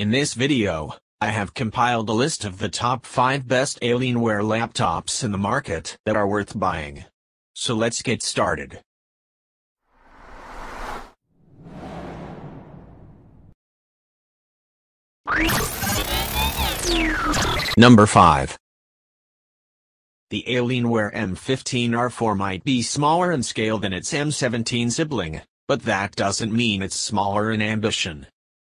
In this video, I have compiled a list of the top 5 best Alienware laptops in the market that are worth buying. So let's get started. Number 5. The Alienware M15R4 might be smaller in scale than its M17 sibling, but that doesn't mean it's smaller in ambition.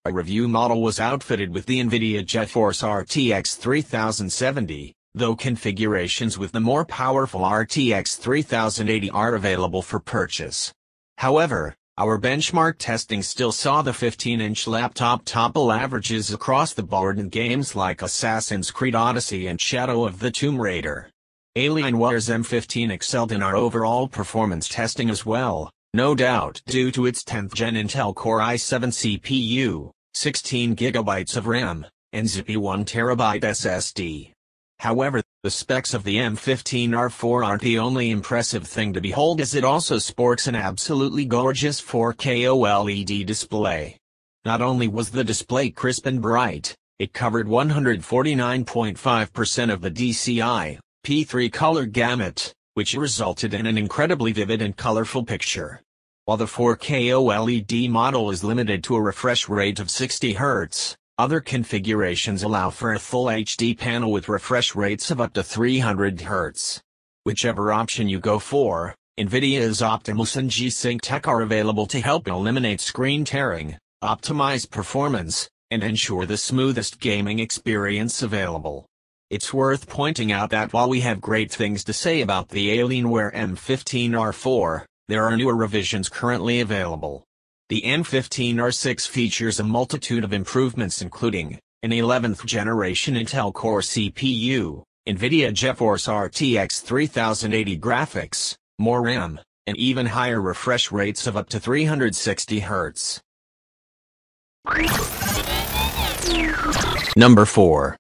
A review model was outfitted with the NVIDIA GeForce RTX 3070, though configurations with the more powerful RTX 3080 are available for purchase. However, our benchmark testing still saw the 15-inch laptop topple averages across the board in games like Assassin's Creed Odyssey and Shadow of the Tomb Raider. Alienware's M15 excelled in our overall performance testing as well, no doubt due to its 10th gen Intel Core i7 CPU, 16GB of RAM, and zippy 1TB SSD. However, the specs of the M15R4 aren't the only impressive thing to behold as it also sports an absolutely gorgeous 4K OLED display. Not only was the display crisp and bright, it covered 149.5% of the DCI, P3 color gamut, which resulted in an incredibly vivid and colorful picture. While the 4K OLED model is limited to a refresh rate of 60 Hz, other configurations allow for a full HD panel with refresh rates of up to 300 Hz. Whichever option you go for, NVIDIA's Optimus and G-Sync tech are available to help eliminate screen tearing, optimize performance, and ensure the smoothest gaming experience available. It's worth pointing out that while we have great things to say about the Alienware M15R4, there are newer revisions currently available. The M15R6 features a multitude of improvements including an 11th generation Intel Core CPU, NVIDIA GeForce RTX 3080 graphics, more RAM, and even higher refresh rates of up to 360 Hz. Number 4.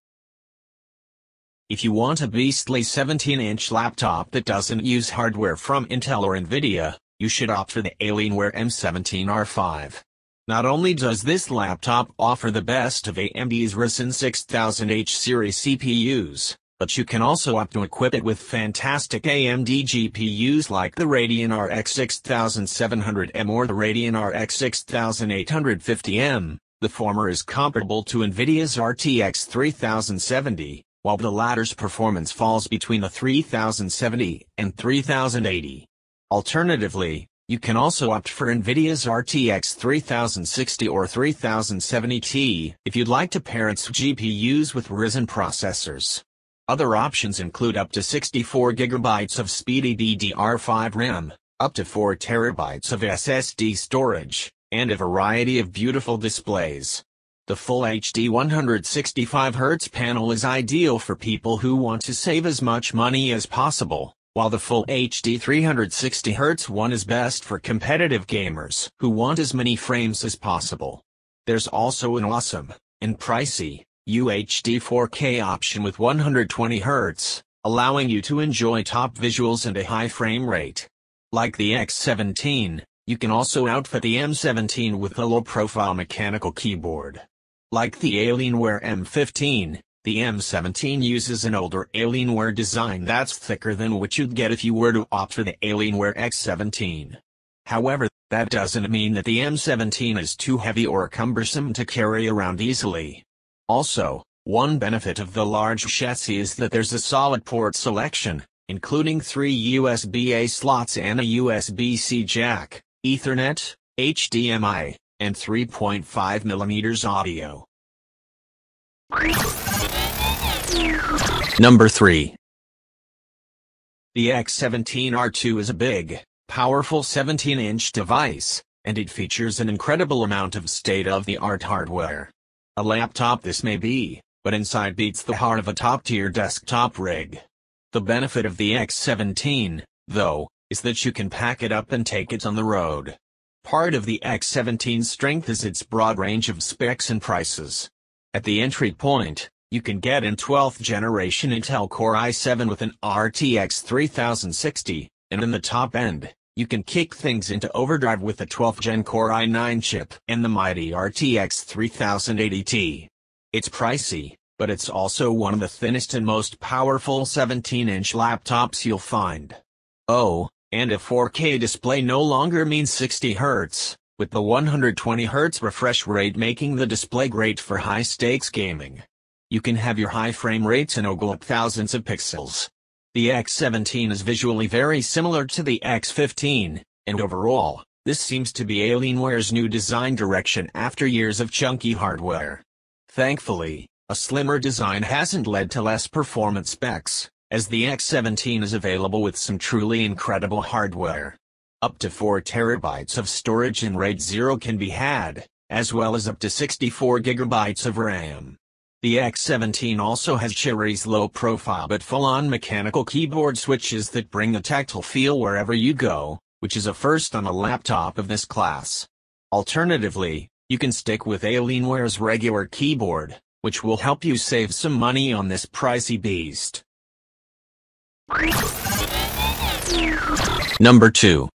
If you want a beastly 17-inch laptop that doesn't use hardware from Intel or Nvidia, you should opt for the Alienware M17R5. Not only does this laptop offer the best of AMD's Ryzen 6000H series CPUs, but you can also opt to equip it with fantastic AMD GPUs like the Radeon RX 6700M or the Radeon RX 6850M. The former is comparable to NVIDIA's RTX 3070, while the latter's performance falls between the 3070 and 3080. Alternatively, you can also opt for NVIDIA's RTX 3060 or 3070Ti if you'd like to pair its GPUs with Ryzen processors. Other options include up to 64GB of speedy DDR5 RAM, up to 4TB of SSD storage, and a variety of beautiful displays. The Full HD 165Hz panel is ideal for people who want to save as much money as possible, while the Full HD 360Hz one is best for competitive gamers who want as many frames as possible. There's also an awesome, and pricey, UHD 4K option with 120Hz, allowing you to enjoy top visuals and a high frame rate. Like the X17, you can also outfit the M17 with a low-profile mechanical keyboard. Like the Alienware M15, the M17 uses an older Alienware design that's thicker than what you'd get if you were to opt for the Alienware X17. However, that doesn't mean that the M17 is too heavy or cumbersome to carry around easily. Also, one benefit of the large chassis is that there's a solid port selection, including three USB-A slots and a USB-C jack, Ethernet, HDMI, and 3.5mm audio. Number 3. The X17R2 is a big, powerful 17-inch device, and it features an incredible amount of state-of-the-art hardware. A laptop this may be, but inside beats the heart of a top-tier desktop rig. The benefit of the X17, though, is that you can pack it up and take it on the road. Part of the X17's strength is its broad range of specs and prices. At the entry point, you can get an 12th generation Intel Core i7 with an RTX 3060, and in the top end, you can kick things into overdrive with a 12th gen Core i9 chip and the mighty RTX 3080Ti. It's pricey, but it's also one of the thinnest and most powerful 17-inch laptops you'll find. Oh, and a 4K display no longer means 60 Hz, with the 120 Hz refresh rate making the display great for high-stakes gaming. You can have your high frame rates and ogle up thousands of pixels. The X17 is visually very similar to the X15, and overall, this seems to be Alienware's new design direction after years of chunky hardware. Thankfully, a slimmer design hasn't led to less performance specs, as the X17 is available with some truly incredible hardware. Up to 4 terabytes of storage in RAID 0 can be had, as well as up to 64 gigabytes of RAM. The X17 also has Cherry's low-profile but full-on mechanical keyboard switches that bring a tactile feel wherever you go, which is a first on a laptop of this class. Alternatively, you can stick with Alienware's regular keyboard, which will help you save some money on this pricey beast. Number 2.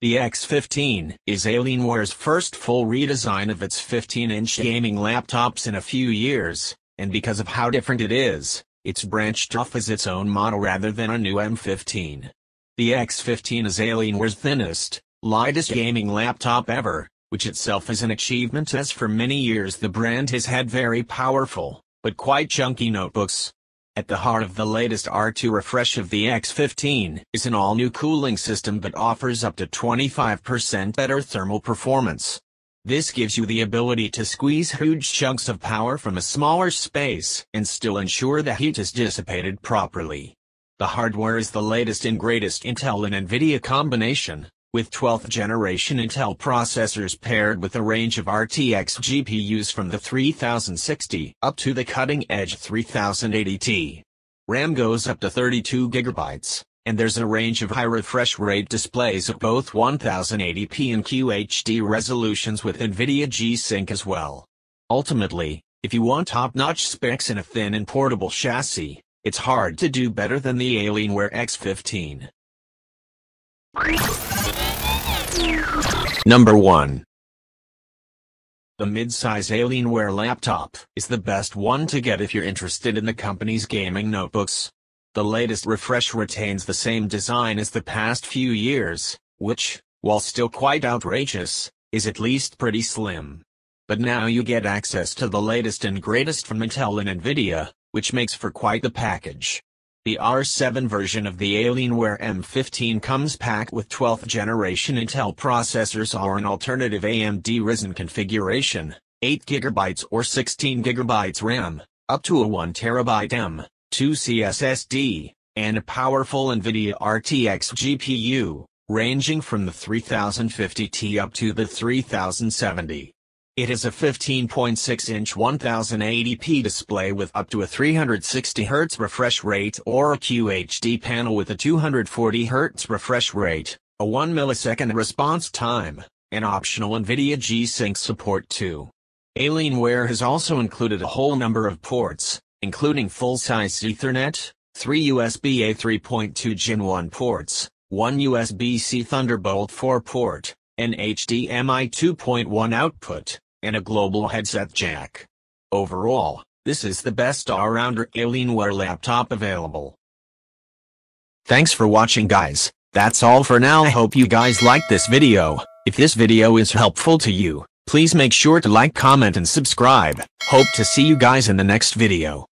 The X15 is Alienware's first full redesign of its 15-inch gaming laptops in a few years, and because of how different it is, it's branched off as its own model rather than a new M15. The X15 is Alienware's thinnest, lightest gaming laptop ever, which itself is an achievement as for many years the brand has had very powerful, but quite chunky notebooks. At the heart of the latest R2 refresh of the X15 is an all-new cooling system that offers up to 25% better thermal performance. This gives you the ability to squeeze huge chunks of power from a smaller space and still ensure the heat is dissipated properly. The hardware is the latest and greatest Intel and NVIDIA combination, with 12th generation Intel processors paired with a range of RTX GPUs from the 3060 up to the cutting-edge 3080Ti. RAM goes up to 32 gigabytes, and there's a range of high refresh rate displays at both 1080p and QHD resolutions with NVIDIA G-Sync as well. Ultimately, if you want top-notch specs in a thin and portable chassis, it's hard to do better than the Alienware X15. Number 1. The mid-size Alienware laptop is the best one to get if you're interested in the company's gaming notebooks. The latest refresh retains the same design as the past few years, which, while still quite outrageous, is at least pretty slim. But now you get access to the latest and greatest from Intel and Nvidia, which makes for quite the package. The R7 version of the Alienware M15 comes packed with 12th generation Intel processors or an alternative AMD Ryzen configuration, 8GB or 16GB RAM, up to a 1TB M.2 SSD, and a powerful NVIDIA RTX GPU, ranging from the 3050Ti up to the 3070. It is a 15.6-inch 1080p display with up to a 360Hz refresh rate or a QHD panel with a 240Hz refresh rate, a 1 millisecond response time, and optional NVIDIA G-Sync support too. Alienware has also included a whole number of ports, including full-size Ethernet, 3 USB-A 3.2 Gen 1 ports, 1 USB-C Thunderbolt 4 port, an HDMI 2.1 output, and a global headset jack. Overall, this is the best all-rounder Alienware laptop available. Thanks for watching guys, that's all for now I hope you guys liked this video, if this video is helpful to you, please make sure to like comment and subscribe, hope to see you guys in the next video.